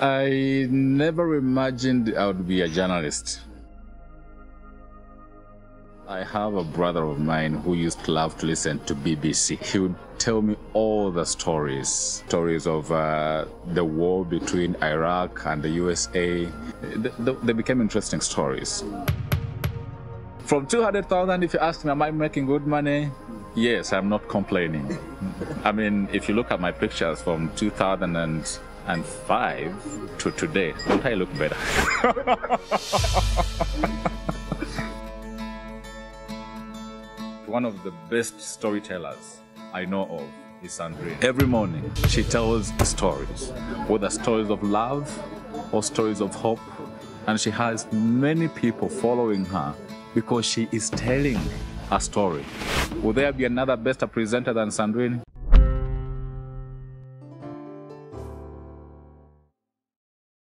I never imagined I would be a journalist. I have a brother of mine who used to love to listen to BBC. He would tell me all the stories stories of uh, the war between Iraq and the USA. They, they became interesting stories. From 200,000, if you ask me, am I making good money? Yes, I'm not complaining. I mean, if you look at my pictures from 2005 to today, don't I look better? One of the best storytellers I know of is Sandrine. Every morning, she tells stories, whether stories of love or stories of hope, and she has many people following her because she is telling a story. Will there be another better presenter than Sandrine?